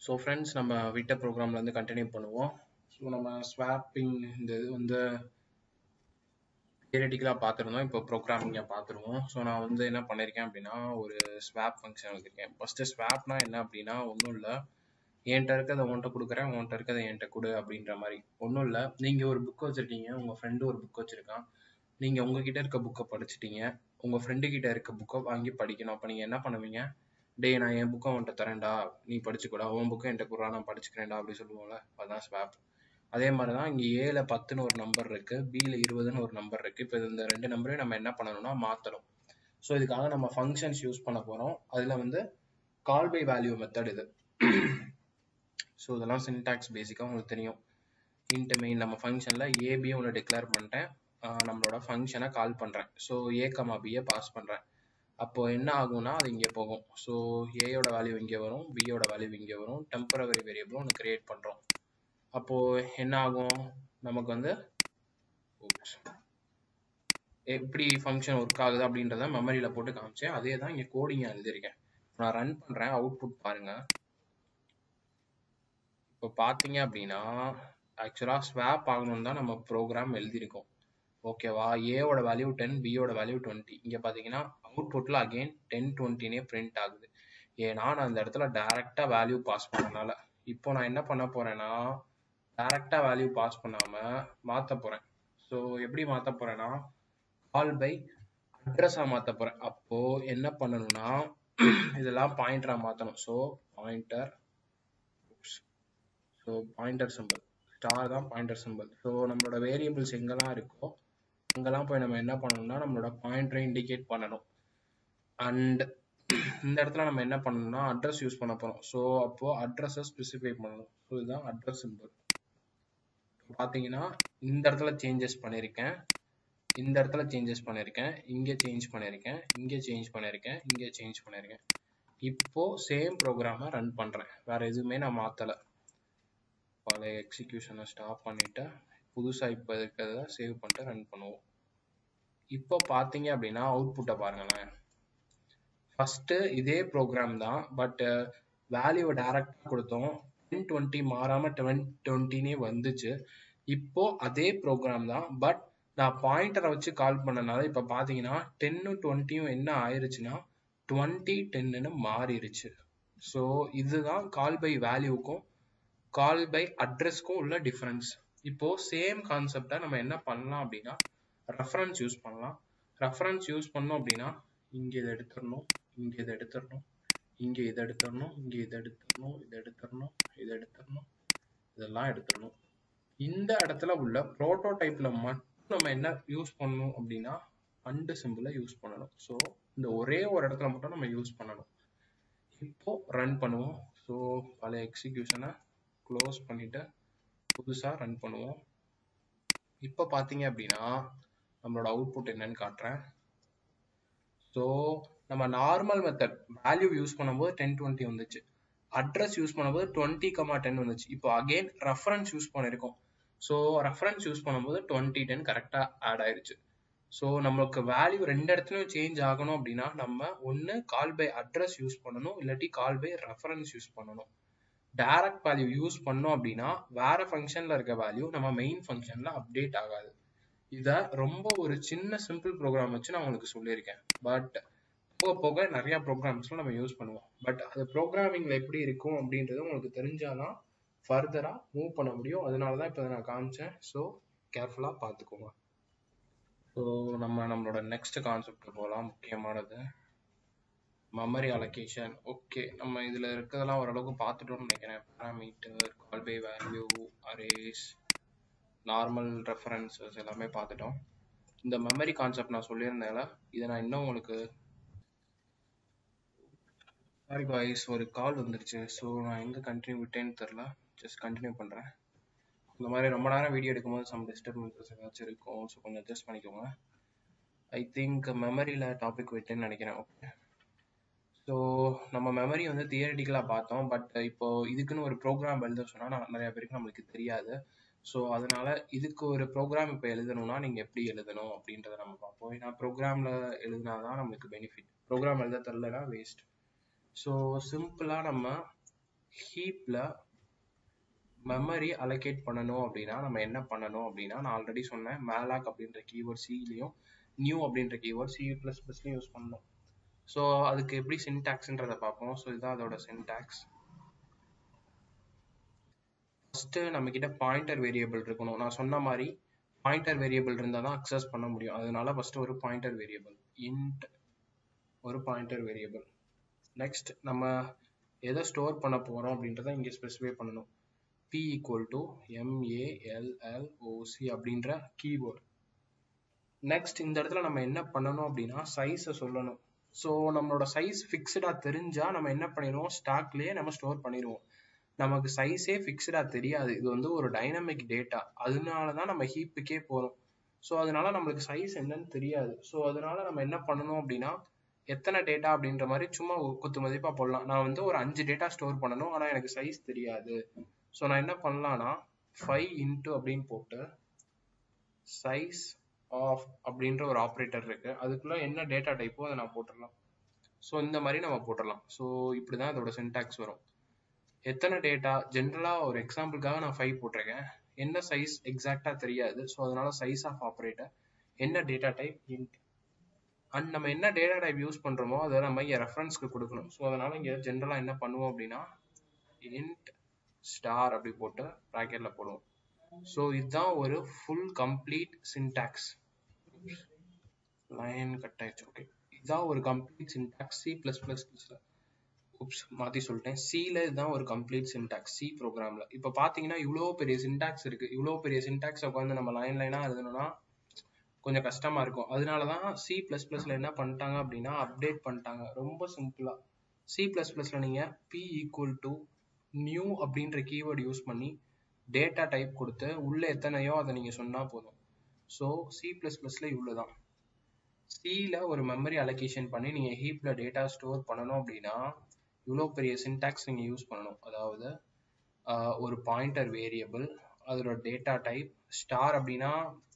So friends நம்ம விட்ட ப்ரோக்ராம்லேருந்து கண்டினியூ பண்ணுவோம். ஸோ நம்ம ஸ்வாப்பிங் இந்த இது வந்து தியரட்டிக்கலாக பார்த்துருந்தோம். இப்போ ப்ரோக்ராமிங்கை பார்த்துருவோம். ஸோ நான் வந்து என்ன பண்ணியிருக்கேன் அப்படின்னா ஒரு ஸ்வாப் ஃபங்க்ஷன் வச்சுருக்கேன் ஃபஸ்ட்டு ஸ்வாப்னா என்ன அப்படின்னா ஒன்றும் இல்லை. என்கிட்ட இருக்கிறத உன்கிட்ட கொடுக்குறேன். உன்கிட்ட இருக்கிறத என்கிட்ட கொடு அப்படின்ற மாதிரி. ஒன்றும் இல்லை. நீங்கள் ஒரு புக் வச்சுருக்கீங்க. உங்கள் ஃப்ரெண்டு ஒரு புக் வச்சுருக்கான். நீங்கள் உங்ககிட்ட இருக்க புக்கை படிச்சிட்டீங்க. உங்கள் ஃப்ரெண்டு கிட்ட இருக்க புக்கை வாங்கி படிக்கணும். அப்போ நீங்கள் என்ன பண்ணுவீங்க? டே நான் என் புக்கை அவன்கிட்ட தரேன்டா. நீ படிச்சுக்கூடா. உன் புக்கை என்கிட்ட கொடுறா. நான் படிச்சுக்கிறேன்டா. அப்படி சொல்லுவோம்ல. அதுதான் ஸ்வாப் அதே மாதிரி தான் இங்கே ஏல பத்துன்னு ஒரு நம்பர் இருக்கு. பியில் இருபதுன்னு ஒரு நம்பர் இருக்கு. இப்போ இந்த ரெண்டு நம்பரையும் நம்ம என்ன பண்ணணும்னா மாற்றணும் ஸோ இதுக்காக நம்ம ஃபங்க்ஷன்ஸ் யூஸ் பண்ண போகிறோம் அதில் வந்து கால் பை வேல்யூ மெத்தட் இது. ஸோ இதெல்லாம் சின்டாக்ஸ் பேசிக்காக உங்களுக்கு தெரியும். இன்ட் மெயின் நம்ம ஃபங்க்ஷனில் ஏபியை ஒன்று டிக்ளேர் பண்ணிட்டேன். நம்மளோட ஃபங்க்ஷனை கால் பண்ணுறேன் ஸோ ஏ கமா பியை பாஸ் பண்ணுறேன் அப்போ என்ன ஆகும்னா அது இங்கே போகும். ஸோ ஏயோட வேல்யூ இங்கே வரும் பியோட வேல்யூ இங்கே வரும். டெம்பரவரி வேரியபிளும் ஒன்று கிரியேட் பண்ணுறோம் அப்போது என்ன ஆகும்? நமக்கு வந்து எப்படி ஃபங்க்ஷன் ஒர்க் ஆகுது அப்படின்றத மெமரியில் போட்டு காமிச்சேன். அதே தான் இங்கே கோடிங் எழுதியிருக்கேன். நான் ரன் பண்ணுறேன் அவுட்புட் பாருங்கள் இப்போ பார்த்தீங்க அப்படின்னா ஆக்சுவலாக ஸ்வாப் ஆகணும்னு தான் நம்ம ப்ரோக்ராம் எழுதியிருக்கோம். ஓகேவா ஏவோட வேல்யூ டென் பியோட வேல்யூ டுவெண்ட்டி இங்கே பார்த்தீங்கன்னா அவுட்புட்டில் அகெயின் டென் டுவெண்ட்டினே பிரிண்ட் ஆகுது. ஏன்னா நான் அந்த இடத்துல டேரெக்டாக வேல்யூ பாஸ் பண்ணனால. இப்போ நான் என்ன பண்ண போகிறேன்னா டேரெக்டாக வேல்யூ பாஸ் பண்ணாமல் மாற்ற போகிறேன் ஸோ எப்படி மாற்ற போகிறேன்னா கால் பை அட்ரஸாக மாற்ற போகிறேன் அப்போது என்ன பண்ணணும்னா இதெல்லாம் பாயிண்டராக மாற்றணும் so pointer so pointer simple star தான் பாயிண்டர் சிம்பிள் ஸோ நம்மளோட வேரியபிள்ஸ் எங்கெல்லாம் இருக்கோ அங்கெல்லாம் போய் நம்ம என்ன பண்ணணும்னா நம்மளோட பாயிண்டரை இண்டிகேட் பண்ணணும். அண்ட் இந்த இடத்துல நம்ம என்ன பண்ணணும்னா அட்ரஸ் யூஸ் பண்ண போகிறோம் ஸோ அப்போது அட்ரஸை ஸ்பெசிஃபை பண்ணணும். ஸோ இதுதான் அட்ரஸ் சிம்பிள் பார்த்தீங்கன்னா இந்த இடத்துல சேஞ்சஸ் பண்ணியிருக்கேன் இந்த இடத்துல சேஞ்சஸ் பண்ணியிருக்கேன் இங்கே சேஞ்ச் பண்ணியிருக்கேன் இங்கே சேஞ்ச் பண்ணியிருக்கேன் இங்கே சேஞ்ச் பண்ணியிருக்கேன் இப்போது சேம் ப்ரோக்ராமை ரன் பண்ணுறேன் வேறு எதுவுமே நான் மாற்றலை பழைய எக்ஸிக்யூஷனை ஸ்டாப் பண்ணிவிட்டு புதுசாக இப்போ இருக்கிறத சேவ் பண்ணிட்டு ரன் பண்ணுவோம். இப்போ பார்த்தீங்க அப்படின்னா அவுட்புட்டை பாருங்களேன். ஃபஸ்ட்டு இதே ப்ரோக்ராம் தான் பட் வேல்யூவை டைரக்டாக கொடுத்தோம். டென் டுவெண்ட்டி மாறாமல் டுவென் டுவெண்ட்டினே வந்துச்சு. இப்போ அதே ப்ரோக்ராம் தான் பட் நான் பாயிண்டரை வச்சு கால் பண்ணனால இப்போ பார்த்தீங்கன்னா டென்னும் டுவெண்ட்டியும் என்ன ஆயிருச்சுன்னா டுவெண்ட்டி டென்னுன்னு மாறிடுச்சு ஸோ இதுதான் கால் பை வேல்யூக்கும் கால் பை அட்ரஸ்க்கும் உள்ள டிஃப்ரென்ஸ் இப்போ சேம் கான்செப்டை நம்ம என்ன பண்ணலாம் அப்படின்னா ரெஃபரன்ஸ் யூஸ் பண்ணலாம். ரெஃபரன்ஸ் யூஸ் பண்ணோம் அப்படின்னா இங்கே இதை எடுத்துடணும். இங்கே இதை எடுத்துடணும். இங்கே இதை எடுத்துடணும். இங்கே இதை எடுத்துடணும். இதை எடுத்துடணும். இதை எடுத்துடணும். இதெல்லாம் எடுத்துடணும். இந்த இடத்துல உள்ள ப்ரோட்டோடைப்பில் மட்டும் நம்ம என்ன யூஸ் பண்ணணும் அப்படின்னா அண்டு சிம்பிளை யூஸ் பண்ணணும். ஸோ இந்த ஒரே ஒரு இடத்துல மட்டும் நம்ம யூஸ் பண்ணணும். இப்போ ரன் பண்ணுவோம். ஸோ பழைய எக்ஸிக்யூஷனை க்ளோஸ் பண்ணிவிட்டு புதுசாக ரன் பண்ணுவோம். இப்போ பார்த்தீங்க அப்படின்னா நம்மளோட அவுட்புட் என்னன்னு காட்டுறேன். ஸோ நம்ம நார்மல் மெத்தட் வேல்யூ யூஸ் பண்ணும்போது டென் டுவெண்ட்டி வந்துச்சு. அட்ரஸ் யூஸ் பண்ணும்போது டுவெண்ட்டி கமா டென் வந்துச்சு. இப்போ அகெயின் ரெஃபரன்ஸ் யூஸ் பண்ணியிருக்கோம் ஸோ ரெஃபரன்ஸ் யூஸ் பண்ணும்போது டுவெண்ட்டி டென் கரெக்டாக ஆட் ஆயிடுச்சு ஸோ நம்மளுக்கு வேல்யூ ரெண்டு இடத்துலையும் சேஞ்ச் ஆகணும் அப்படின்னா நம்ம ஒன்று கால் பை அட்ரஸ் யூஸ் பண்ணணும் இல்லாட்டி கால் பை ரெஃபரன்ஸ் யூஸ் பண்ணணும். டைரக்ட் வேல்யூ யூஸ் பண்ணோம் அப்படின்னா வேற ஃபங்க்ஷனில் இருக்க வேல்யூ நம்ம மெயின் ஃபங்க்ஷனில் அப்டேட் ஆகாது. இதை ரொம்ப ஒரு சின்ன சிம்பிள் ப்ரோக்ராம் வச்சு நான் உங்களுக்கு சொல்லியிருக்கேன். பட் போக போக நிறைய ப்ரோக்ராம்ஸ்லாம் நம்ம யூஸ் பண்ணுவோம். பட் அது ப்ரோக்ராமிங்ல எப்படி இருக்கும் அப்படின்றது உங்களுக்கு தெரிஞ்சாதான் ஃபர்தரா மூவ் பண்ண முடியும். அதனால தான் இப்போ நான் காமிச்சேன். ஸோ கேர்ஃபுல்லாக பார்த்துக்கோங்க. ஸோ நம்ம நம்மளோட நெக்ஸ்ட் கான்செப்ட் போகலாம். முக்கியமானது மெமரி அலோகேஷன் ஓகே நம்ம இதில் இருக்கிறதெல்லாம் ஓரளவுக்கு பார்த்துட்டோம்னு நினைக்கிறேன். Parameter call by value arrays normal references எல்லாமே பார்த்துட்டோம். இந்த மெமரி கான்செப்ட் நான் சொல்லியிருந்தேன்ல இதை நான் இன்னும் உங்களுக்கு சாரி பாய்ஸ் ஒரு கால் வந்துருச்சு. ஸோ நான் எங்கே கண்டினியூ விட்டேன்னு தெரில ஜஸ்ட் கண்டினியூ பண்ணுறேன் இந்த மாதிரி ரொம்ப நேரம் வீடியோ எடுக்கும்போது சம் டிஸ்டர்பன்ஸஸ் ஏதாச்சும் இருக்கும். ஸோ கொஞ்சம் அட்ஜஸ்ட் பண்ணிக்கோங்க. ஐ திங்க் மெமரியில் டாபிக் விட்டேன்னு நினைக்கிறேன். ஓகே ஸோ நம்ம மெமரி வந்து தியரிட்டிக்கலாக பார்த்தோம். பட் இப்போ இதுக்குன்னு ஒரு ப்ரோக்ராம் எழுத சொன்னால் நான் நிறைய பேருக்கு நம்மளுக்கு தெரியாது. ஸோ அதனால இதுக்கு ஒரு ப்ரோக்ராம் இப்போ எழுதணும்னா நீங்கள் எப்படி எழுதணும் அப்படின்றத நம்ம பார்ப்போம். ஏன்னா ப்ரோக்ராமில் எழுதினா தான் நம்மளுக்கு பெனிஃபிட் ப்ரோக்ராம் எழுத தெரிலனா வேஸ்ட் ஸோ சிம்பிளாக நம்ம ஹீப்பில் மெமரி அலோகேட் பண்ணணும் அப்படின்னா நம்ம என்ன பண்ணணும் அப்படின்னா நான் ஆல்ரெடி சொன்னேன் மேலாக் அப்படின்ற கீவேர்ட் சிலையும் நியூ அப்படின்ற கீவேர்ட் சி ப்ளஸ் ப்ளஸ்லையும் யூஸ் பண்ணணும். ஸோ அதுக்கு எப்படி சின்டாக்ஸ்ன்றதை பார்ப்போம். ஸோ இதுதான் அதோட சின்டாக்ஸ் ஃபஸ்ட்டு நம்மக்கிட்ட பாயிண்டர் வேரியபிள் இருக்கணும். நான் சொன்ன மாதிரி பாயிண்டர் வேரியபிள் இருந்தால் தான் அக்சஸ் பண்ண முடியும். அதனால ஃபஸ்ட்டு ஒரு பாயிண்டர் வேரியபிள் இன்ட் ஒரு பாயிண்டர் வேரியபிள் நெக்ஸ்ட் நம்ம எதை ஸ்டோர் பண்ண போகிறோம் அப்படின்றத இங்கே ஸ்பெசிஃபை பண்ணணும். பி ஈக்குவல் டு எம்ஏஎல்எல்ஓசி அப்படின்ற கீபோர்டு நெக்ஸ்ட் இந்த இடத்துல நம்ம என்ன பண்ணணும் அப்படின்னா சைஸை சொல்லணும். ஸோ நம்மளோட சைஸ் ஃபிக்ஸ்டாக தெரிஞ்சால் நம்ம என்ன பண்ணிடுவோம்? ஸ்டாக்லேயே நம்ம ஸ்டோர் பண்ணிடுவோம். நமக்கு சைஸே ஃபிக்ஸ்டாக தெரியாது. இது வந்து ஒரு டைனமிக் டேட்டா அதனால தான் நம்ம ஹீப்புக்கே போகிறோம் ஸோ அதனால நம்மளுக்கு சைஸ் என்னன்னு தெரியாது. ஸோ அதனால நம்ம என்ன பண்ணணும் அப்படின்னா எத்தனை டேட்டா அப்படின்ற மாதிரி சும்மா குத்து மதிப்பாக போடலாம். நான் வந்து ஒரு அஞ்சு டேட்டா ஸ்டோர் பண்ணணும். ஆனால் எனக்கு சைஸ் தெரியாது. ஸோ நான் என்ன பண்ணலான்னா ஃபைவ் இன்ட்டு அப்படின்னு போட்டு சைஸ் ஆஃப் அப்படின்ற ஒரு ஆப்ரேட்டர் இருக்குது அதுக்குள்ளே என்ன டேட்டா டைப்போ அதை நான் போட்டுடலாம். ஸோ இந்த மாதிரி நம்ம போட்டுடலாம். ஸோ இப்படி தான் அதோட சின்டாக்ஸ் வரும். எத்தனை டேட்டா ஜென்ரலாக ஒரு எக்ஸாம்பிளுக்காக நான் ஃபைவ் போட்டிருக்கேன். என்ன சைஸ் எக்ஸாக்டாக தெரியாது. ஸோ அதனால சைஸ் ஆஃப் ஆப்ரேட்டர் என்ன டேட்டா டைப் இன்ட் அண்ட் நம்ம என்ன டேட்டா டைப் யூஸ் பண்ணுறோமோ அதை நம்ம இங்கே ரெஃபரன்ஸ்க்கு கொடுக்கணும். ஸோ அதனால் இங்கே ஜென்ரலாக என்ன பண்ணுவோம் அப்படின்னா இன்ட் ஸ்டார் அப்படி போட்டு ப்ராக்கெட்டில் போடுவோம். ஸோ இதுதான் ஒரு full complete syntax line cut ஆயிடுச்சு. ஓகே இதுதான் ஒரு complete syntax C plus plus ப்ளஸில் உப்ஸ் மாற்றி சொல்லிட்டேன். சியில் இதுதான் ஒரு கம்ப்ளீட் சின்டாக்ஸ் சி ப்ரோக்ராமில் இப்போ பார்த்தீங்கன்னா இவ்வளோ பெரிய சின்டாக்ஸ் இருக்குது இவ்வளோ பெரிய சின்டாக்ஸ் உட்காந்து நம்ம லைன் லைனாக எழுதணும்னா கொஞ்சம் கஷ்டமா இருக்கும். அதனால தான் சி ப்ளஸ் ப்ளஸ்ல என்ன பண்ணிட்டாங்க அப்படின்னா அப்டேட் பண்ணிட்டாங்க. ரொம்ப சிம்பிளாக சி ப்ளஸ் ப்ளஸ்ல நீங்கள் பி ஈக்குவல் டு நியூ அப்படின்ற கீவேர்டு யூஸ் பண்ணி டேட்டா டைப் கொடுத்து உள்ளே எத்தனையோ அதை நீங்கள் சொன்னால் போதும். ஸோ சி ப்ளஸ் ப்ளஸ்ல இவ்வளோ தான் சியில் ஒரு மெமரி அலோகேஷன் பண்ணி நீங்கள் ஹீப்பில் டேட்டா ஸ்டோர் பண்ணணும் அப்படின்னா இவ்வளோ பெரிய சின்டாக்ஸ் நீங்கள் யூஸ் பண்ணணும். அதாவது ஒரு பாயிண்டர் வேரியபிள் அதோட டேட்டா டைப் ஸ்டார் அப்படின்னா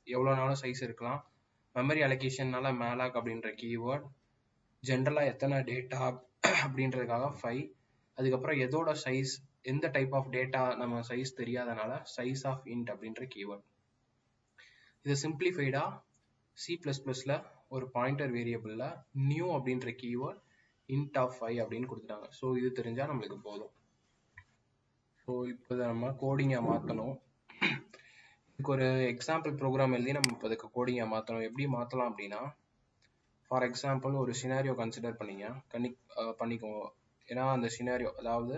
எவ்வளோனாலும் சைஸ் இருக்கலாம். மெமரி அலகேஷன்னால மேலாக் அப்படின்ற கீவேர்ட் ஜென்ரலாக எத்தனை டேட்டா அப்படின்றதுக்காக ஃபைவ் அதுக்கப்புறம் எதோட சைஸ் எந்த டைப் ஆஃப் டேட்டா நம்ம சைஸ் தெரியாதனால சைஸ் ஆஃப் இன்ட் அப்படின்ற கீவேர்ட் இது சிம்பிளிஃபைடாக சி ப்ளஸ் ப்ளஸில் ஒரு பாயிண்டர் வேரியபிளில் நியூ அப்படின்ற கீவேர்ட் இன்ட் ஆஃப் ஃபைவ் அப்படின்னு கொடுத்துட்டாங்க. ஸோ இது தெரிஞ்சால் நம்மளுக்கு போதும். ஸோ இப்போ நம்ம கோடிங்கை மாற்றணும் இதுக்கு ஒரு எக்ஸாம்பிள் ப்ரோக்ராம் எழுதி நம்ம இப்போ இதுக்கு கோடிங்கை மாற்றணும் எப்படி மாற்றலாம் அப்படின்னா ஃபார் எக்ஸாம்பிள் ஒரு சினாரியோ கன்சிடர் பண்ணிங்க. கன்னி பண்ணிக்கோங்க ஏன்னா அந்த சினாரியோ அதாவது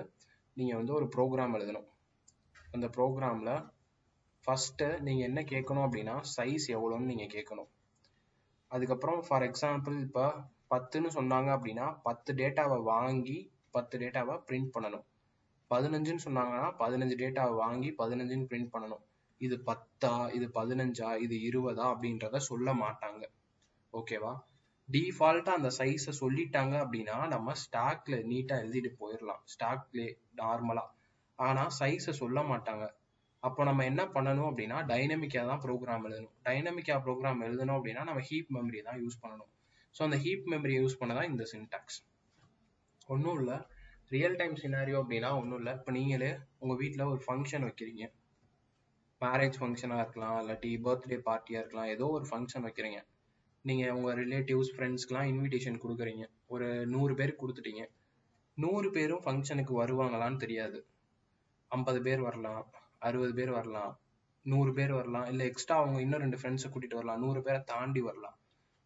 நீங்கள் வந்து ஒரு ப்ரோக்ராம் எழுதணும். அந்த ப்ரோக்ராமில் ஃபஸ்ட்டு நீங்கள் என்ன கேட்கணும் அப்படின்னா சைஸ் எவ்வளோன்னு நீங்கள் கேட்கணும். அதுக்கப்புறம் ஃபார் எக்ஸாம்பிள் இப்போ பத்துன்னு சொன்னாங்க அப்படின்னா பத்து டேட்டாவை வாங்கி பத்து டேட்டாவை பிரிண்ட் பண்ணணும். பதினஞ்சுன்னு சொன்னாங்கன்னா பதினஞ்சு டேட்டாவை வாங்கி பதினஞ்சுன்னு பிரிண்ட் பண்ணணும். இது பத்தா இது பதினஞ்சா இது இருபதா அப்படின்றத சொல்ல மாட்டாங்க. ஓகேவா டிஃபால்ட்டாக அந்த சைஸை சொல்லிட்டாங்க அப்படின்னா நம்ம ஸ்டாக்ல நீட்டாக எழுதிட்டு போயிடலாம் ஸ்டாக்லே நார்மலாக ஆனால் சைஸை சொல்ல மாட்டாங்க. அப்போ நம்ம என்ன பண்ணணும் அப்படின்னா டைனமிக்காக தான் ப்ரோக்ராம் எழுதணும். டைனமிக்காக ப்ரோக்ராம் எழுதணும் அப்படின்னா நம்ம ஹீப் மெமரி தான் யூஸ் பண்ணணும். ஸோ அந்த ஹீப் மெமரியை யூஸ் பண்ண தான் இந்த சின்டாக்ஸ் ஒன்றும் இல்லை. ரியல் டைம் சினாரியோ அப்படின்னா ஒன்றும் இல்லை. இப்போ நீங்களே உங்கள் வீட்டில் ஒரு ஃபங்க்ஷன் வைக்கிறீங்க. மேரேஜ் ஃபங்க்ஷனாக இருக்கலாம் இல்லாட்டி பர்த்டே பார்ட்டியாக இருக்கலாம் ஏதோ ஒரு ஃபங்க்ஷன் வைக்கிறீங்க. நீங்கள் உங்கள் ரிலேட்டிவ்ஸ் ஃப்ரெண்ட்ஸ்க்கெலாம் இன்விடேஷன் கொடுக்குறீங்க. ஒரு நூறு பேருக்கு கொடுத்துட்டீங்க. நூறு பேரும் ஃபங்க்ஷனுக்கு வருவாங்களான்னு தெரியாது. ஐம்பது பேர் வரலாம் அறுபது பேர் வரலாம் நூறு பேர் வரலாம் இல்லை எக்ஸ்ட்ரா அவங்க இன்னும் ரெண்டு ஃப்ரெண்ட்ஸை கூட்டிகிட்டு வரலாம் நூறு பேரை தாண்டி வரலாம்.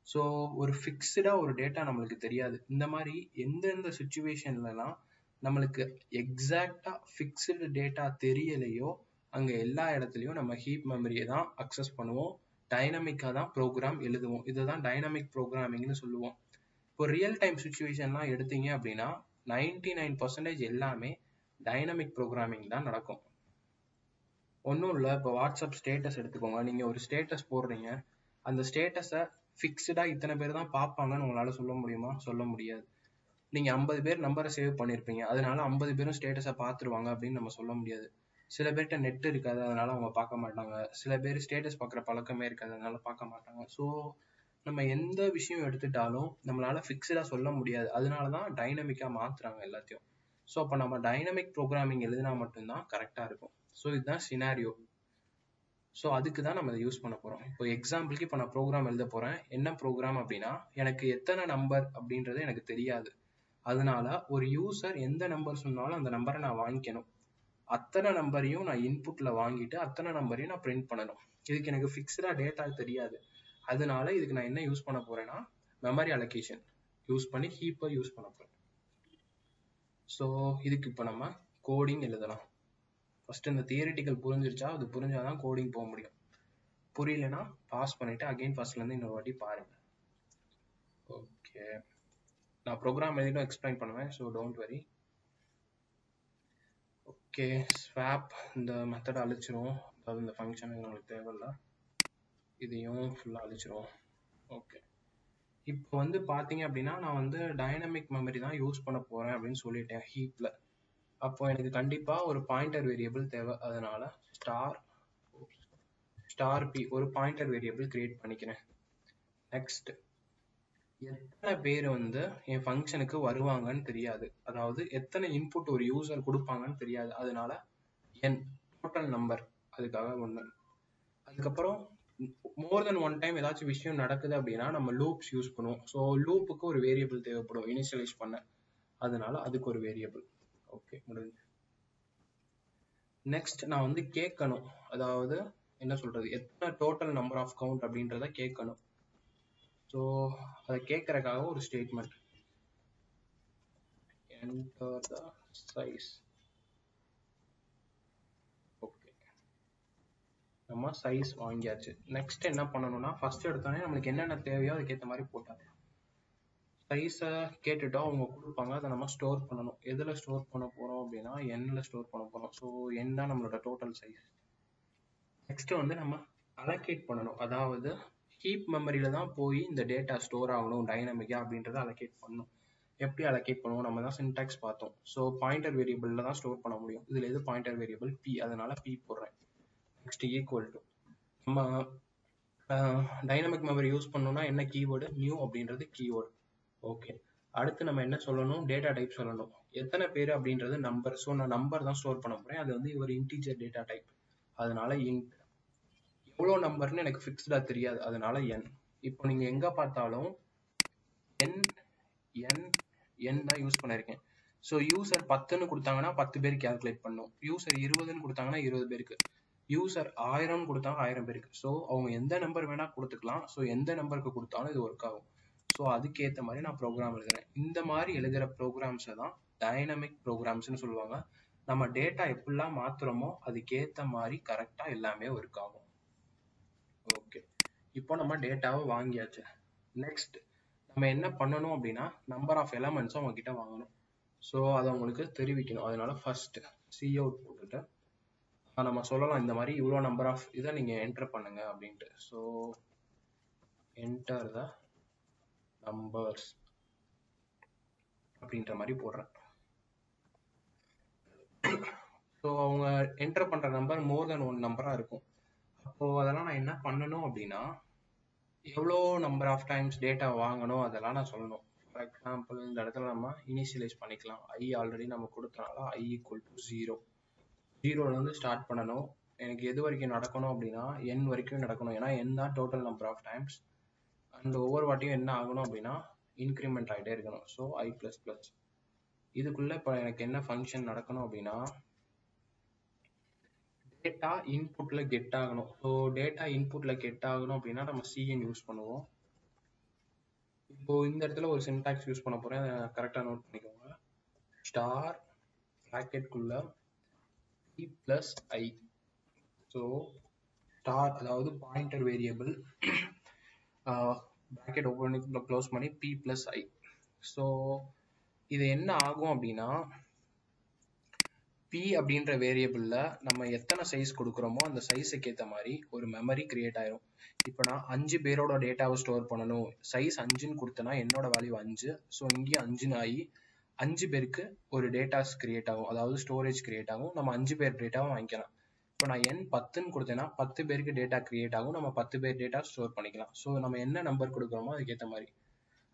ஸோ ஒரு ஃபிக்ஸ்டாக ஒரு டேட்டா நம்மளுக்கு தெரியாது. இந்த மாதிரி எந்தெந்த சுச்சுவேஷன்லலாம் நம்மளுக்கு எக்ஸாக்டாக ஃபிக்ஸ்டு டேட்டா தெரியலையோ அங்கே எல்லா இடத்துலையும் நம்ம ஹீப் மெமரியை தான் அக்சஸ் பண்ணுவோம். டைனமிக்காக தான் ப்ரோக்ராம் எழுதுவோம். இதை தான் டைனமிக் ப்ரோக்ராமிங்னு சொல்லுவோம். இப்போ ரியல் டைம் சுச்சுவேஷன்லாம் எடுத்தீங்க அப்படின்னா நைன்டி நைன் பர்சன்டேஜ் எல்லாமே டைனமிக் ப்ரோக்ராமிங் தான் நடக்கும். ஒன்றும் இல்லை இப்போ வாட்ஸ்அப் ஸ்டேட்டஸ் எடுத்துக்கோங்க. நீங்கள் ஒரு ஸ்டேட்டஸ் போடுறீங்க. அந்த ஸ்டேட்டஸை ஃபிக்ஸ்டாக இத்தனை பேர் தான் பார்ப்பாங்கன்னு உங்களால் சொல்ல முடியுமா? சொல்ல முடியாது. நீங்கள் ஐம்பது பேர் நம்பரை சேவ் பண்ணியிருப்பீங்க அதனால ஐம்பது பேரும் ஸ்டேட்டஸை பார்த்துருவாங்க அப்படின்னு நம்ம சொல்ல முடியாது. சில பேர்கிட்ட நெட் இருக்காது அதனால அவங்க பார்க்க மாட்டாங்க. சில பேர் ஸ்டேட்டஸ் பார்க்குற பழக்கமே இருக்காது அதனால பார்க்க மாட்டாங்க. ஸோ நம்ம எந்த விஷயம் எடுத்துட்டாலும் நம்மளால ஃபிக்ஸ்டாக சொல்ல முடியாது. அதனால தான் டைனமிக்காக மாற்றுறாங்க எல்லாத்தையும். ஸோ அப்போ நம்ம டைனமிக் ப்ரோக்ராமிங் எழுதினா மட்டும்தான் கரெக்டாக இருக்கும். ஸோ இதுதான் சினாரியோ ஸோ அதுக்கு தான் நம்ம இதை யூஸ் பண்ண போகிறோம் இப்போ எக்ஸாம்பிளுக்கு இப்போ நான் ப்ரோக்ராம் எழுத போகிறேன் என்ன ப்ரோக்ராம் அப்படின்னா எனக்கு எத்தனை நம்பர் அப்படின்றது எனக்கு தெரியாது. அதனால ஒரு யூசர் எந்த நம்பர் சொன்னாலும் அந்த நம்பரை நான் வாங்கிக்கணும். அத்தனை நம்பரையும் நான் இன்புட்டில் வாங்கிட்டு அத்தனை நம்பரையும் நான் பிரிண்ட் பண்ணணும். இதுக்கு எனக்கு ஃபிக்ஸ்டாக டேட்டா தெரியாது. அதனால இதுக்கு நான் என்ன யூஸ் பண்ண போகிறேன்னா மெமரி அலோகேஷன் யூஸ் பண்ணி ஹீப்பை யூஸ் பண்ண போகிறேன் ஸோ இதுக்கு இப்போ நம்ம கோடிங் எழுதலாம். ஃபஸ்ட்டு இந்த தியரிட்டிக்கல் புரிஞ்சிருச்சா? அது புரிஞ்சாதான் கோடிங் போக முடியும். புரியலனா பாஸ் பண்ணிவிட்டு அகைன் ஃபர்ஸ்ட்லேருந்து இன்னொரு வாட்டி பாருங்கள் ஓகே நான் ப்ரோக்ராம் எழுதிட்டும் எக்ஸ்பிளைன் பண்ணுவேன். So don't worry okay swap இந்த மெத்தட் அழிச்சிரும். அதாவது இந்த ஃபங்க்ஷன் நம்மளுக்கு தேவையில்லை. இதையும் ஃபுல்லாக அழிச்சிரும். ஓகே. இப்போ வந்து பார்த்தீங்க அப்படின்னா நான் வந்து டைனமிக் மெமரி தான் யூஸ் பண்ண போகிறேன் அப்படின்னு சொல்லிட்டேன் ஹீப்பில் அப்போ எனக்கு கண்டிப்பாக ஒரு பாயிண்டர் வேரியபிள் தேவை. அதனால ஸ்டார் ஸ்டார் பி ஒரு பாயிண்டர் வேரியபிள் கிரியேட் பண்ணிக்கிறேன். நெக்ஸ்ட் எத்தனை பேர் வந்து என் ஃபங்க்ஷனுக்கு வருவாங்கன்னு தெரியாது. அதாவது எத்தனை இன்புட் ஒரு யூசர் கொடுப்பாங்கன்னு தெரியாது. அதனால என் டோட்டல் நம்பர் அதுக்காக ஒன்று அதுக்கப்புறம் மோர் தென் ஒன் டைம் ஏதாச்சும் விஷயம் நடக்குது அப்படின்னா நம்ம லூப்ஸ் யூஸ் பண்ணுவோம். ஸோ லூப்புக்கு ஒரு வேரியபிள் தேவைப்படும். இனிஷியலைஸ் பண்ண. அதனால அதுக்கு ஒரு வேரியபிள் ஓகே முடிஞ்சு. நெக்ஸ்ட் நான் வந்து கேட்கணும். அதாவது என்ன சொல்றது? எத்தனை டோட்டல் நம்பர் ஆஃப் கவுண்ட் அப்படின்றத கேட்கணும். ஸோ அதை கேட்குறக்காக ஒரு statement enter the size okay நம்ம சைஸ் வாங்கியாச்சு. நெக்ஸ்ட் என்ன பண்ணணும்னா ஃபர்ஸ்ட் எடுத்தோடனே நம்மளுக்கு என்னென்ன தேவையோ அதுக்கேற்ற மாதிரி போட்டாங்க. சைஸை கேட்டுட்டோம் அவங்க கொடுப்பாங்க. அதை நம்ம ஸ்டோர் பண்ணணும். எதில் ஸ்டோர் பண்ண போகிறோம் அப்படின்னா எண்ணில் ஸ்டோர் பண்ண போகிறோம் ஸோ என் தான் நம்மளோட டோட்டல் சைஸ் நெக்ஸ்ட் வந்து நம்ம அலோகேட் பண்ணணும். அதாவது ஹீப் மெமரியில தான் போய் இந்த டேட்டா ஸ்டோர் ஆகணும் டைனமிக்கா அப்படின்றத அலோகேட் பண்ணணும். எப்படி அலோகேட் பண்ணுவோம்? நம்ம தான் சின்டாக்ஸ் பார்த்தோம். ஸோ பாயிண்டர் வேரியபிளில் தான் ஸ்டோர் பண்ண முடியும். இதில் எது பாயிண்டர் வேரியபிள் பி அதனால பி போடுறேன். நெக்ஸ்ட் ஈக்குவல் டு நம்ம டைனமிக் மெமரி யூஸ் பண்ணோம்னா என்ன கீவேர்டு நியூ அப்படின்றது கீவேர்டு ஓகே அடுத்து நம்ம என்ன சொல்லணும்? டேட்டா டைப் சொல்லணும். எத்தனை பேர் அப்படின்றது நம்பர் ஸோ நான் நம்பர் தான் ஸ்டோர் பண்ண போகிறேன் அது வந்து ஒரு இன்டீஜர் டேட்டா டைப் அதனால இன்ட் எவ்வளோ நம்பர்னு எனக்கு ஃபிக்ஸ்டாக தெரியாது. அதனால என் இப்போ நீங்கள் எங்கே பார்த்தாலும் என் என் என் தான் யூஸ் பண்ணியிருக்கேன். ஸோ யூசர் பத்துன்னு கொடுத்தாங்கன்னா பத்து பேர் கேல்குலேட் பண்ணும். யூசர் இருபதுன்னு கொடுத்தாங்கன்னா இருபது பேருக்கு. யூசர் ஆயிரம்னு கொடுத்தாங்க ஆயிரம் பேருக்கு. ஸோ அவங்க எந்த நம்பர் வேணால் கொடுத்துக்கலாம். ஸோ எந்த நம்பருக்கு கொடுத்தாலும் இது ஒர்க் ஆகும். ஸோ அதுக்கேற்ற மாதிரி நான் ப்ரோக்ராம் எழுதுறேன். இந்த மாதிரி எழுதுகிற ப்ரோக்ராம்ஸை தான் டைனமிக் ப்ரோக்ராம்ஸ்னு சொல்லுவாங்க. நம்ம டேட்டா எப்படிலாம் மாற்றுறோமோ அதுக்கேற்ற மாதிரி கரெக்டாக எல்லாமே ஒர்க் ஆகும். இப்போ நம்ம டேட்டாவை வாங்கியாச்சு. நெக்ஸ்ட் நம்ம என்ன பண்ணணும் அப்படின்னா நம்பர் ஆஃப் எலமெண்ட்ஸும் அவங்க கிட்ட வாங்கணும். ஸோ அதை உங்களுக்கு தெரிவிக்கணும். அதனால ஃபர்ஸ்ட் சி அவுட் போட்டுட்டு நம்ம சொல்லலாம் இந்த மாதிரி இவ்வளோ நம்பர் ஆஃப் இதை நீங்கள் என்டர் பண்ணுங்க அப்படின்ட்டு. ஸோ என்டர் த நம்பர்ஸ் அப்படின்ற மாதிரி போடுறேன். ஸோ அவங்க என்டர் பண்ணுற நம்பர் மோர் தென் ஒன் நம்பராக இருக்கும். ஸோ அதெல்லாம் நான் என்ன பண்ணணும் அப்படின்னா எவ்வளோ நம்பர் ஆஃப் டைம்ஸ் டேட்டா வாங்கணும் அதெல்லாம் நான் சொல்லணும். ஃபார் எக்ஸாம்பிள் இந்த இடத்துல நம்ம இனிஷியலைஸ் பண்ணிக்கலாம். ஐ ஆல்ரெடி நம்ம கொடுத்தனால ஐ ஈக்குவல் டு ஜீரோ ஜீரோலேருந்து ஸ்டார்ட் பண்ணணும். எனக்கு எது வரைக்கும் நடக்கணும் அப்படின்னா என் வரைக்கும் நடக்கணும். ஏன்னா என் தான் total number of times and ஒவ்வொரு வாட்டியும் என்ன ஆகணும் அப்படின்னா இன்க்ரிமெண்ட் ஆகிட்டே இருக்கணும். ஸோ ஐ ப்ளஸ் ப்ளஸ் இதுக்குள்ளே இப்போ எனக்கு என்ன ஃபங்க்ஷன் நடக்கணும் அப்படின்னா டேட்டா இன்புட்ல கெட் ஆகணும். ஸோ டேட்டா இன்புட்ல கெட் ஆகணும் அப்படின்னா நம்ம சிஎன் யூஸ் பண்ணுவோம். இப்போ இந்த இடத்துல ஒரு சின்டாக்ஸ் யூஸ் பண்ண போறேன். கரெக்டாக நோட் பண்ணிக்கோங்க. Star ப்ராக்கெட்குள்ள P plus I so star அதாவது pointer variable bracket open close பண்ணி பி பிளஸ் ஐ ஸோ இது என்ன ஆகும் அப்படின்னா பி அப்படின்ற வேரியபிள்ல நம்ம எத்தனை சைஸ் கொடுக்குறோமோ அந்த சைஸுக்கு ஏற்ற மாதிரி ஒரு மெமரி கிரியேட் ஆயிரும். இப்போ நான் அஞ்சு பேரோட டேட்டாவை ஸ்டோர் பண்ணணும். சைஸ் அஞ்சுன்னு கொடுத்தேன்னா என்னோட வேல்யூ அஞ்சு. ஸோ இங்கேயும் அஞ்சுன்னு ஆகி அஞ்சு பேருக்கு ஒரு டேட்டாஸ் கிரியேட் ஆகும். அதாவது ஸ்டோரேஜ் கிரியேட் ஆகும். நம்ம அஞ்சு பேர் டேட்டாவும் வாங்கிக்கலாம். இப்போ நான் என் பத்துன்னு கொடுத்தேன்னா பத்து பேருக்கு டேட்டா கிரியேட் ஆகும். நம்ம பத்து பேர் டேட்டா ஸ்டோர் பண்ணிக்கலாம். ஸோ நம்ம என்ன நம்பர் கொடுக்குறோமோ அதுக்கேற்ற மாதிரி.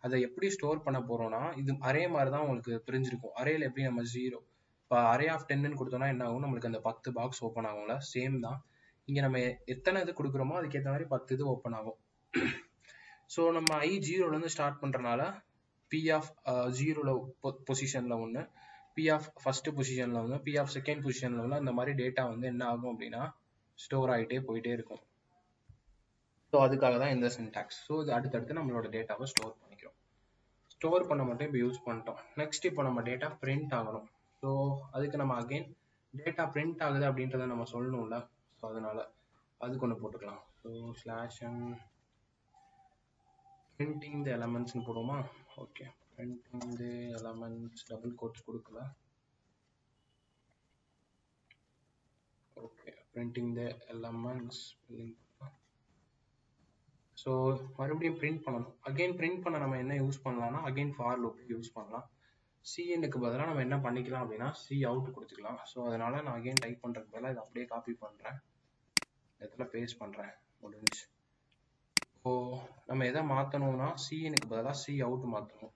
அதை எப்படி ஸ்டோர் பண்ண போறோம்னா இது அரே மாதிரி தான் உங்களுக்கு பிரிஞ்சிருக்கும். அரேல எப்படி நம்ம ஜீரோ இப்போ அரே ஆஃப் டென்னு கொடுத்தோம்னா என்ன ஆகும்? நம்மளுக்கு அந்த பத்து பாக்ஸ் ஓப்பன் ஆகும்ல? சேம் தான். இங்கே நம்ம எத்தனை இது கொடுக்குறோமோ அதுக்கேற்ற மாதிரி பத்து இது ஓப்பன் ஆகும். ஸோ நம்ம ஐ ஜீரோலேருந்து ஸ்டார்ட் பண்ணுறனால பி ஆஃப் ஜீரோவில் பொசிஷனில் ஒன்று பி ஆஃப் ஃபர்ஸ்ட் பொசிஷனில் ஒன்று பி ஆஃப் செகண்ட் பொசிஷனில் ஒன்று அந்த மாதிரி டேட்டா வந்து என்ன ஆகும் அப்படின்னா ஸ்டோர் ஆகிட்டே போயிட்டே இருக்கும். ஸோ அதுக்காக தான் இந்த சின்டாக்ஸ் ஸோ இது அடுத்தடுத்து நம்மளோட டேட்டாவை ஸ்டோர் பண்ணிக்கிறோம். ஸ்டோர் பண்ண மட்டும் இப்போ யூஸ் பண்ணிட்டோம். நெக்ஸ்ட் இப்போ நம்ம டேட்டா பிரிண்ட் ஆகணும். ஸோ அதுக்கு நம்ம அகைன் டேட்டா பிரிண்ட் ஆகுது அப்படின்றத நம்ம சொல்லணும்ல. ஸோ அதனால அதுக்கு ஒன்று போட்டுக்கலாம். So slash and printing the எலமெண்ட்ஸ்னு போடுவோமா? Okay printing the elements double quotes கொடுக்கல. Okay printing the elements so மறுபடியும் பிரிண்ட் பண்ணணும். அகைன் பிரிண்ட் பண்ண நம்ம என்ன யூஸ் பண்ணலாம்னா அகைன் ஃபார் லூப் யூஸ் பண்ணலாம். சிஎன்னுக்கு பதிலாக நம்ம என்ன பண்ணிக்கலாம் அப்படின்னா சி அவுட் கொடுத்துக்கலாம். ஸோ அதனால நான் அகைன் டைப் பண்ணுறதுக்கு பதிலாக இதை அப்படியே காப்பி பண்ணுறேன் இடத்துல பேஸ்ட் பண்ணுறேன் முடிஞ்சு ஸோ நம்ம எதை மாற்றணும்னா சிஎனுக்கு பதிலாக சி அவுட் மாற்றணும்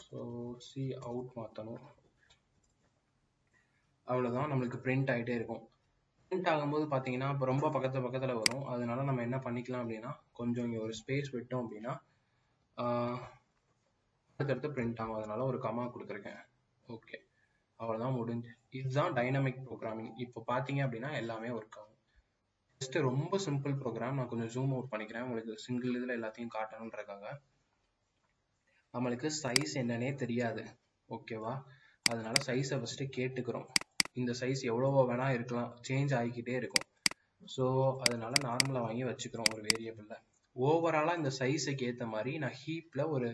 ஸோ சி அவுட் மாற்றணும் அவ்வளோதான் நம்மளுக்கு பிரிண்ட் ஆகிட்டே இருக்கும். பிரிண்ட் ஆகும்போது பார்த்தீங்கன்னா இப்போ ரொம்ப பக்கத்தில் பக்கத்தில் வரும். அதனால நம்ம என்ன பண்ணிக்கலாம் அப்படின்னா கொஞ்சம் இங்கே ஒரு ஸ்பேஸ் விட்டோம் அப்படின்னா அடுத்தடுத்து பிரிண்ட் ஆகும். அதனால ஒரு கமா கொடுத்துருக்கேன். ஓகே அவ்வளோதான் முடிஞ்சு. இதுதான் டைனமிக் ப்ரோக்ராமிங் இப்போ பார்த்தீங்க அப்படின்னா எல்லாமே ஒர்க் ஆகும். ஜஸ்ட் ரொம்ப சிம்பிள் ப்ரோக்ராம் நான் கொஞ்சம் ஜூம் அவுட் பண்ணிக்கிறேன். உங்களுக்கு சிங்கிள் இதில் எல்லாத்தையும் காட்டணுன்றக்காக நம்மளுக்கு சைஸ் என்னன்னே தெரியாது. ஓகேவா அதனால சைஸை ஃபஸ்ட்டு கேட்டுக்கிறோம். இந்த சைஸ் எவ்வளவோ வேணா இருக்கலாம். சேஞ்ச் ஆகிக்கிட்டே இருக்கும். ஸோ அதனால நார்மலாக வாங்கி வச்சுக்கிறோம் ஒரு வேரியபிளில் ஓவராலாக இந்த சைஸுக்கு ஏற்ற மாதிரி நான் ஹீப்பில் ஒரு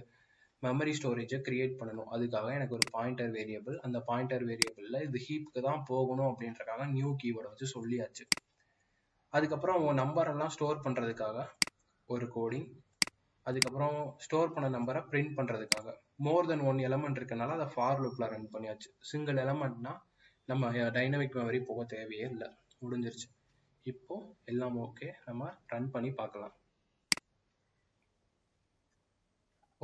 மெமரி ஸ்டோரேஜை கிரியேட் பண்ணணும். அதுக்காக எனக்கு ஒரு பாயிண்டர் வேரியபிள் அந்த பாயிண்டர் வேரியபிளில் இது ஹீப்புக்கு தான் போகணும் அப்படின்றக்காக நியூ கீவேர்டை வச்சு சொல்லியாச்சு. அதுக்கப்புறம் உங்கள் நம்பரெல்லாம் ஸ்டோர் பண்ணுறதுக்காக ஒரு கோடிங் அதுக்கப்புறம் ஸ்டோர் பண்ண நம்பரை பிரிண்ட் பண்ணுறதுக்காக மோர் தென் ஒன் எலமெண்ட் இருக்கனால அதை ஃபார் லூப்பில் ரன் பண்ணியாச்சு. சிங்கிள் எலமெண்ட்னா நம்ம டைனமிக் மெமரி போக தேவையே இல்லை. முடிஞ்சிருச்சு. இப்போது எல்லாம் ஓகே நம்ம ரன் பண்ணி பார்க்கலாம்.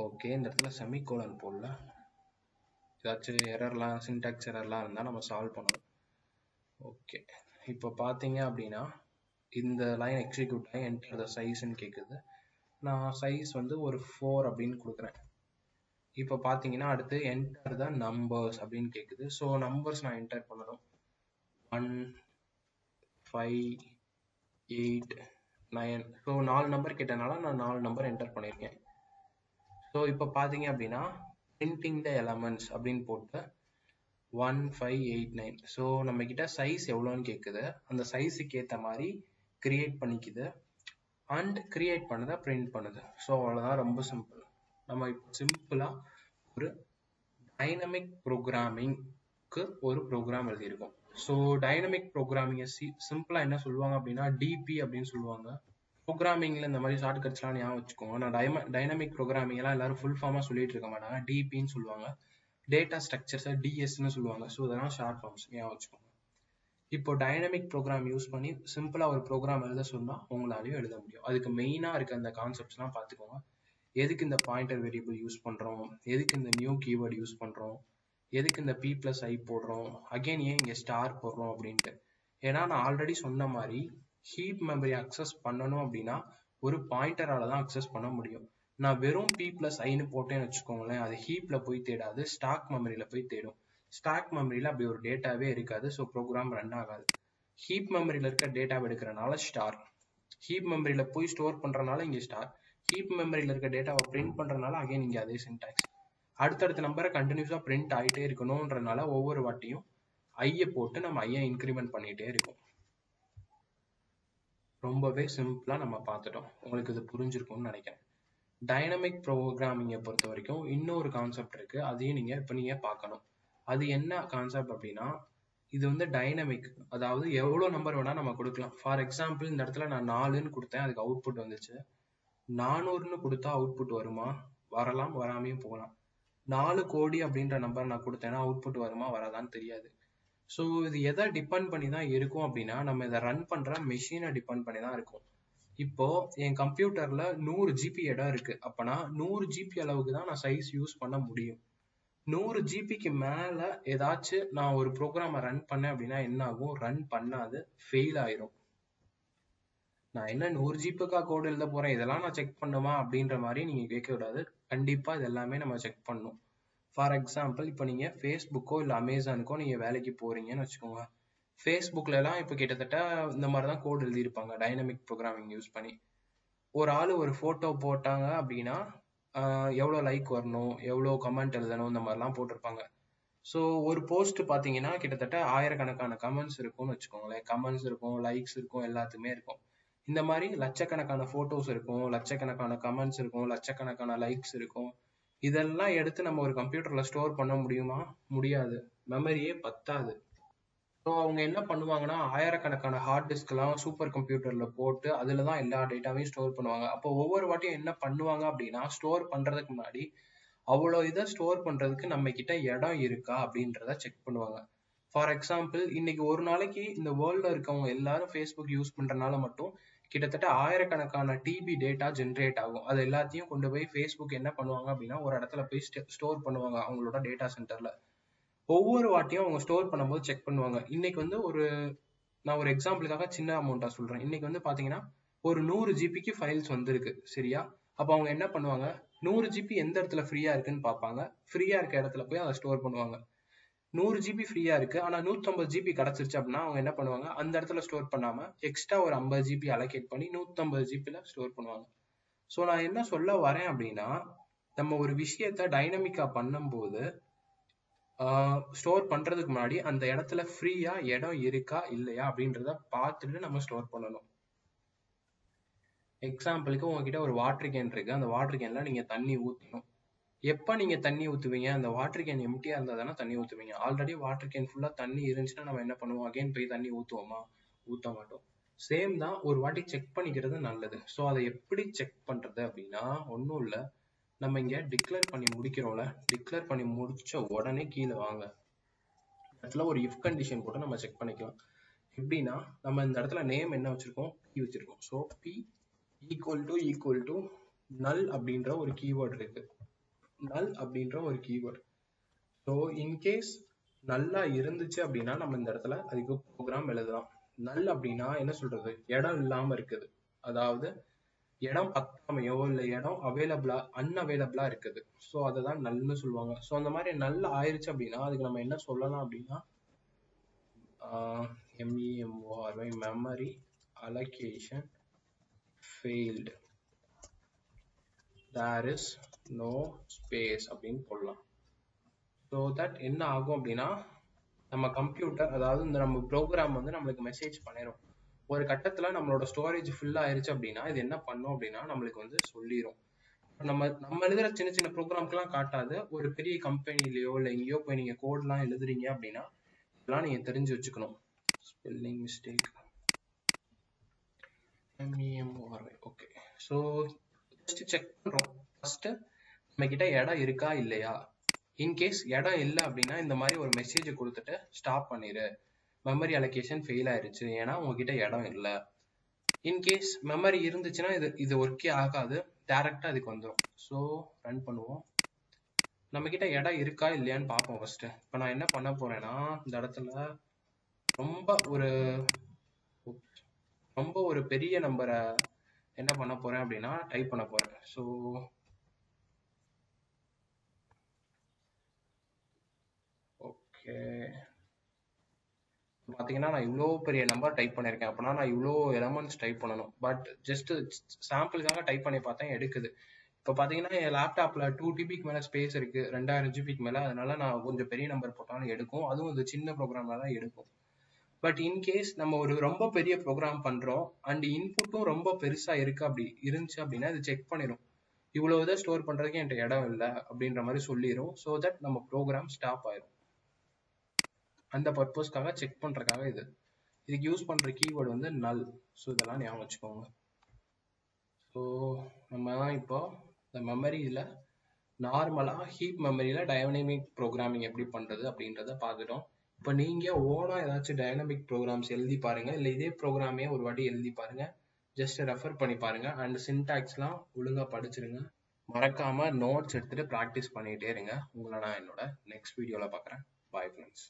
ஓகே இந்த இடத்துல செமிகோலன் போடல ஏதாச்சும் எரர்லாம் சின்டாக்ஸ் எரர்லாம் இருந்தால் நம்ம சால்வ் பண்ணணும். ஓகே இப்போ பார்த்தீங்க அப்படின்னா இந்த லைன் எக்ஸிக்யூட் ஆகி என்டர் த சைஸ்ன்னு கேட்குது நான் சைஸ் வந்து ஒரு ஃபோர் அப்படின்னு கொடுக்குறேன். இப்போ பார்த்தீங்கன்னா அடுத்து என்டர் த நம்பர்ஸ் அப்படின்னு கேட்குது ஸோ நம்பர்ஸ் நான் என்டர் பண்ணணும். One five eight nine so நாலு நம்பர் கேட்டனால நான் நாலு நம்பர் என்டர் பண்ணியிருக்கேன் ஸோ இப்போ பார்த்தீங்க அப்படின்னா பிரிண்டிங் த எலமெண்ட்ஸ் அப்படின்னு போட்டு one five eight nine so நம்ம கிட்ட சைஸ் எவ்வளோன்னு கேட்குது அந்த சைஸுக்கு ஏற்ற மாதிரி கிரியேட் பண்ணிக்குது. அண்ட் கிரியேட் பண்ணதை பிரிண்ட் பண்ணுது. ஸோ அவ்வளோதான் ரொம்ப சிம்பிள் நம்ம இப்போ சிம்பிளாக ஒரு டைனமிக் ப்ரோக்ராமிங்க்கு ஒரு ப்ரோக்ராம் எழுதியிருக்கோம். ஸோ டைனமிக் ப்ரோக்ராமிங்கை சி சிம்பிளாக என்ன சொல்லுவாங்க அப்படின்னா டிபி அப்படின்னு சொல்லுவாங்க. ப்ரோக்ராமிங்கில் இந்த மாதிரி ஷார்ட் கட்ஸ்லாம் ஞாபகம் வச்சுக்கோங்க. நான் டைம டைனமிக் ப்ரோக்ராமிங் எல்லாம் எல்லாரும் ஃபுல் ஃபார்மாக சொல்லிட்டு இருக்க மாட்டாங்க. டிபின்னு சொல்லுவாங்க. டேட்டா ஸ்ட்ரக்சர்ஸை டிஎஸ்ன்னு சொல்லுவாங்க. ஸோ இதெல்லாம் ஷார்ட் ஃபார்ம்ஸ் ஞாபகம் வச்சுக்கோங்க. இப்போ டைனமிக் ப்ரோக்ராம் யூஸ் பண்ணி சிம்பிளாக ஒரு ப்ரோக்ராம் எழுத சொன்னால் உங்களாலையும் எழுத முடியும். அதுக்கு மெயினாக இருக்க அந்த கான்செப்ட்ஸ்லாம் பார்த்துக்கோங்க எதுக்கு இந்த பாயிண்டர் வேரியபிள் யூஸ் பண்ணுறோம் எதுக்கு இந்த நியூ கீவேர்டு யூஸ் பண்ணுறோம் எதுக்கு இந்த பி ப்ளஸ் ஐ போடுறோம்? அகைன் ஏன் இங்கே ஸ்டார் போடுறோம் அப்படின்ட்டு. ஏன்னா நான் ஆல்ரெடி சொன்ன மாதிரி ஹீப் மெமரி அக்சஸ் பண்ணணும் அப்படின்னா ஒரு பாயிண்டரால தான் அக்சஸ் பண்ண முடியும். நான் வெறும் பி பிளஸ் ஐன்னு போட்டேன்னு வச்சுக்கோங்களேன் அது ஹீப்ல போய் தேடாது ஸ்டாக் மெமரியில போய் தேடும். ஸ்டாக் மெமரியில அப்படி ஒரு டேட்டாவே இருக்காது ஸோ ப்ரோக்ராம் ரன் ஆகாது. ஹீப் மெமரியில இருக்க டேட்டாவை எடுக்கிறனால ஸ்டார் ஹீப் மெமரியில போய் ஸ்டோர் பண்றதுனால இங்க ஸ்டார் ஹீப் மெமரியில இருக்க டேட்டாவை பிரிண்ட் பண்றதுனால அகைன் இங்க அதே சின்டாக்ஸ் அடுத்தடுத்த நம்பரை கண்டினியூஸா பிரிண்ட் ஆகிட்டே இருக்கணும்ன்றனால ஒவ்வொரு வாட்டியும் ஐயை போட்டு நம்ம ஐயை இன்க்ரிமெண்ட் பண்ணிட்டே இருக்கும். ரொம்பவே சிம்பிளாக நம்ம பார்த்துட்டோம். உங்களுக்கு இது புரிஞ்சிருக்கும்னு நினைக்கிறேன். டைனமிக் ப்ரோக்ராமிங்கை பொறுத்த வரைக்கும் இன்னொரு கான்செப்ட் இருக்குது அதையும் நீங்கள் இப்போ நீங்கள் பார்க்கணும். அது என்ன கான்செப்ட் அப்படின்னா இது வந்து டைனமிக் அதாவது எவ்வளோ நம்பர் வேணால் நம்ம கொடுக்கலாம். ஃபார் எக்ஸாம்பிள் இந்த இடத்துல நான் நாலுன்னு கொடுத்தேன். அதுக்கு அவுட்புட் வந்துச்சு. நானூறுன்னு கொடுத்தா அவுட்புட் வருமா? வரலாம் வராமையும் போகலாம். நாலு கோடி அப்படின்ற நம்பர் நான் கொடுத்தேன்னா அவுட்புட் வருமா வராதான்னு தெரியாது. ஸோ இது எதை டிபெண்ட் பண்ணி தான் இருக்கும் அப்படின்னா நம்ம இதை ரன் பண்ணுற மெஷினை டிபெண்ட் பண்ணி தான் இருக்கும். இப்போ என் கம்ப்யூட்டர்ல நூறு ஜிபி இடம் இருக்கு. அப்பனா நூறு ஜிபி அளவுக்கு தான் நான் சைஸ் யூஸ் பண்ண முடியும். நூறு ஜிபிக்கு மேல ஏதாச்சும் நான் ஒரு ப்ரோக்ராமை ரன் பண்ணேன் அப்படின்னா என்ன ஆகும்? ரன் பண்ணாது ஃபெயில் ஆயிரும். நான் என்ன நூறு ஜிபிக்கா கோடு எழுத போறேன்? இதெல்லாம் நான் செக் பண்ணுமா? அப்படின்ற மாதிரி நீங்க கேட்க விடாது கண்டிப்பா இது எல்லாமே நம்ம செக் பண்ணணும் ஃபார் எக்ஸாம்பிள் இப்போ நீங்கள் ஃபேஸ்புக்கோ இல்லை அமேசானுக்கோ நீங்கள் வேலைக்கு போகிறீங்கன்னு வச்சுக்கோங்க. ஃபேஸ்புக்லலாம் இப்போ கிட்டத்தட்ட இந்த மாதிரி தான் கோட் எழுதியிருப்பாங்க. டைனமிக் ப்ரோக்ராமிங் யூஸ் பண்ணி. ஒரு ஆள் ஒரு ஃபோட்டோ போட்டாங்க அப்படின்னா எவ்வளோ லைக் வரணும் எவ்வளோ கமெண்ட் எழுதணும் இந்த மாதிரிலாம் போட்டிருப்பாங்க. ஸோ ஒரு போஸ்ட் பார்த்தீங்கன்னா கிட்டத்தட்ட ஆயிரக்கணக்கான கமெண்ட்ஸ் இருக்கும்னு வச்சுக்கோங்களேன். கமெண்ட்ஸ் இருக்கும் லைக்ஸ் இருக்கும் எல்லாத்துமே இருக்கும். இந்த மாதிரி லட்சக்கணக்கான ஃபோட்டோஸ் இருக்கும் லட்சக்கணக்கான கமெண்ட்ஸ் இருக்கும் லட்சக்கணக்கான லைக்ஸ் இருக்கும். இதெல்லாம் எடுத்து நம்ம ஒரு கம்ப்யூட்டர்ல ஸ்டோர் பண்ண முடியுமா? முடியாது. மெமரியே பத்தாது. ஸோ அவங்க என்ன பண்ணுவாங்கன்னா ஆயிரக்கணக்கான ஹார்ட் டிஸ்க்லாம் சூப்பர் கம்ப்யூட்டர்ல போட்டு அதுல தான் எல்லா டேட்டாவையும் ஸ்டோர் பண்ணுவாங்க. அப்போ ஒவ்வொரு வாட்டியும் என்ன பண்ணுவாங்க அப்படின்னா ஸ்டோர் பண்றதுக்கு முன்னாடி அவ்வளோ இதை ஸ்டோர் பண்றதுக்கு நம்ம கிட்ட இடம் இருக்கா அப்படின்றத செக் பண்ணுவாங்க. ஃபார் எக்ஸாம்பிள் இன்னைக்கு ஒரு நாளைக்கு இந்த வேர்ல்ட்ல இருக்கவங்க எல்லாரும் ஃபேஸ்புக் யூஸ் பண்றதுனால மட்டும் கிட்டத்தட்ட ஆயிரக்கணக்கான டிபி டேட்டா ஜென்ரேட் ஆகும். அது எல்லாத்தையும் கொண்டு போய் ஃபேஸ்புக் என்ன பண்ணுவாங்க அப்படின்னா ஒரு இடத்துல போய் ஸ்டோர் பண்ணுவாங்க அவங்களோட டேட்டா சென்டர்ல ஒவ்வொரு வாட்டியும் அவங்க ஸ்டோர் பண்ணும்போது செக் பண்ணுவாங்க. இன்னைக்கு வந்து ஒரு நான் ஒரு எக்ஸாம்பிளுக்காக சின்ன அமௌண்ட்டா சொல்றேன். இன்னைக்கு வந்து பாத்தீங்கன்னா ஒரு நூறு ஜிபிக்கு ஃபைல்ஸ் வந்திருக்கு சரியா? அப்போ அவங்க என்ன பண்ணுவாங்க? நூறு ஜிபி எந்த இடத்துல ஃப்ரீயா இருக்குன்னு பார்ப்பாங்க. ஃப்ரீயா இருக்க இடத்துல போய் அதை ஸ்டோர் பண்ணுவாங்க. நூறு ஜிபி ஃப்ரீயா இருக்கு. ஆனா நூத்தம்பது ஜிபி கிடைச்சிருச்சு அப்படின்னா அவங்க என்ன பண்ணுவாங்க? அந்த இடத்துல ஸ்டோர் பண்ணாம எக்ஸ்ட்ரா ஒரு ஐம்பது ஜிபி அலோகேட் பண்ணி நூத்தம்பது ஜிபில ஸ்டோர் பண்ணுவாங்க. ஸோ நான் என்ன சொல்ல வரேன் அப்படின்னா நம்ம ஒரு விஷயத்த டைனமிக்கா பண்ணும்போது ஸ்டோர் பண்றதுக்கு முன்னாடி அந்த இடத்துல ஃப்ரீயா இடம் இருக்கா இல்லையா அப்படின்றத பார்த்துட்டு நம்ம ஸ்டோர் பண்ணணும். எக்ஸாம்பிளுக்கு உங்ககிட்ட ஒரு வாட்டர் கேன் இருக்கு. அந்த வாட்டர் கேன்ல நீங்க தண்ணி ஊற்றணும் எப்போ நீங்கள் தண்ணி ஊற்றுவீங்க அந்த வாட்டர் கேன் எம்டியாக இருந்தால் தானே தண்ணி ஊற்றுவீங்க ஆல்ரெடி வாட்டர் கேன் ஃபுல்லாக தண்ணி இருந்துச்சுன்னா நம்ம என்ன பண்ணுவோம்? அகைன் போய் தண்ணி ஊற்றுவோமா ஊற்ற மாட்டோம். சேம் தான் ஒரு வாட்டி செக் பண்ணிக்கிறது நல்லது. ஸோ அதை எப்படி செக் பண்ணுறது அப்படின்னா ஒன்றும் இல்லை. நம்ம இங்கே டிக்ளேர் பண்ணி முடிக்கிறோம்ல. டிக்ளேர் பண்ணி முடித்த உடனே கீழே வாங்க. இடத்துல ஒரு இஃப் கண்டிஷன் போட்டு நம்ம செக் பண்ணிக்கலாம். எப்படின்னா நம்ம இந்த இடத்துல நேம் என்ன வச்சுருக்கோம்? பி வச்சுருக்கோம். So P equal to equal to null அப்படின்ற ஒரு கீவேர்டு இருக்குது நல் அப்படின்ற ஒரு கீவேர்ட் ஸோ இன்கேஸ் நல்லா இருந்துச்சு அப்படின்னா நம்ம இந்த இடத்துல அதுக்கு ப்ரோக்ராம் எழுதலாம். நல் அப்படின்னா என்ன சொல்றது? இடம் இல்லாம இருக்குது. அதாவது இடம் பத்தாமையோ இல்லை இடம் அவைலபிளா அன்அவைலபிளா இருக்குது. ஸோ அதை தான் நல்னு சொல்லுவாங்க. ஸோ அந்த மாதிரி நல்ல ஆயிருச்சு அப்படின்னா அதுக்கு நம்ம என்ன சொல்லலாம் அப்படின்னா M E M O R Y memory allocation failed there is no space அப்படின்னு போடலாம். ஸோ தட் என்ன ஆகும் அப்படின்னா நம்ம கம்ப்யூட்டர் அதாவது இந்த நம்ம ப்ரோக்ராம் வந்து நம்மளுக்கு மெசேஜ் பண்ணிடும் ஒரு கட்டத்துல நம்மளோட ஸ்டோரேஜ் ஃபுல் ஆயிருச்சு அப்படின்னா இது என்ன பண்ணும் அப்படின்னா நம்மளுக்கு வந்து சொல்லிடும் நம்ம நம்ம எழுதுற சின்ன சின்ன ப்ரோக்ராம்க்கெல்லாம் காட்டாது. ஒரு பெரிய கம்பெனிலேயோ இல்லை எங்கேயோ போய் நீங்கள் கோட்லாம் எழுதுறீங்க அப்படின்னா இதெல்லாம் நீங்க தெரிஞ்சு வச்சுக்கணும். Spelling mistake M E M O R I okay so just check பண்றோம். ஃபஸ்ட்டு நம்ம கிட்ட இடம் இருக்கா இல்லையா? இன்கேஸ் இடம் இல்லை அப்படின்னா இந்த மாதிரி ஒரு மெசேஜ் கொடுத்துட்டு ஸ்டாப் பண்ணிடு மெமரி அலோகேஷன் ஃபெயில் ஆயிருச்சு. ஏன்னா உங்ககிட்ட இடம் இல்லை. இன்கேஸ் மெமரி இருந்துச்சுன்னா இது இது ஒர்க்கே ஆகாது. டேரக்டா அதுக்கு வந்துடும் ஸோ ரன் பண்ணுவோம். நம்ம கிட்ட இடம் இருக்கா இல்லையான்னு பார்ப்போம் ஃபர்ஸ்ட் இப்போ நான் என்ன பண்ண போறேன்னா இந்த இடத்துல ரொம்ப ஒரு ரொம்ப ஒரு பெரிய நம்பரை என்ன பண்ண போறேன் அப்படின்னா டைப் பண்ண போறேன். ஸோ ஓகே பார்த்தீங்கன்னா நான் இவ்வளோ பெரிய நம்பர் டைப் பண்ணியிருக்கேன் அப்படின்னா நான் இவ்வளோ எலமெண்ட்ஸ் டைப் பண்ணணும். பட் ஜஸ்ட் சாம்பிளுக்காக டைப் பண்ணி பார்த்தேன் எடுக்குது. இப்போ பார்த்தீங்கன்னா என் லேப்டாப்பில் டூ டிபிக்கு மேலே ஸ்பேஸ் இருக்கு. ரெண்டாயிரம் ஜிபிக்கு மேலே. அதனால நான் கொஞ்சம் பெரிய நம்பர் போட்டாலும் எடுக்கும். அதுவும் இந்த சின்ன ப்ரோக்ராமில் தான் எடுக்கும். பட் இன்கேஸ் நம்ம ஒரு ரொம்ப பெரிய ப்ரோக்ராம் பண்ணுறோம் அண்ட் இன்புட்டும் ரொம்ப பெருசாக இருக்கு அப்படி இருந்துச்சு அப்படின்னா இது செக் பண்ணிடும் இவ்வளோ இதை ஸ்டோர் பண்ணுறதுக்கு என்கிட்ட இடம் இல்லை அப்படின்ற மாதிரி சொல்லிடும் ஸோ தட் நம்ம ப்ரோக்ராம் ஸ்டாப் ஆயிரும். அந்த பர்பஸ்க்காக செக் பண்ணுறக்காக இது. இதுக்கு யூஸ் பண்ணுற கீவேர்டு வந்து நல் ஸோ இதெல்லாம் ஞாபகம் வச்சுக்கோங்க. ஸோ நம்ம தான் இப்போ இந்த மெமரியில் நார்மலாக ஹீப் மெமரியில் டைனமிக் ப்ரோக்ராமிங் எப்படி பண்ணுறது அப்படின்றத பார்த்துட்டோம். இப்போ நீங்கள் ஓனாக ஏதாச்சும் டைனமிக் ப்ரோக்ராம்ஸ் எழுதி பாருங்கள் இல்லை இதே ப்ரோக்ராமே ஒரு வாட்டி எழுதி பாருங்கள் ஜஸ்ட் ரெஃபர் பண்ணி பாருங்கள் அண்ட் சின்டாக்ஸ்லாம் ஒழுங்காக படிச்சிருங்க. மறக்காமல் நோட்ஸ் எடுத்துகிட்டு ப்ராக்டிஸ் பண்ணிகிட்டே இருங்க. உங்களை நான் என்னோட நெக்ஸ்ட் வீடியோவில் பார்க்குறேன். Bye friends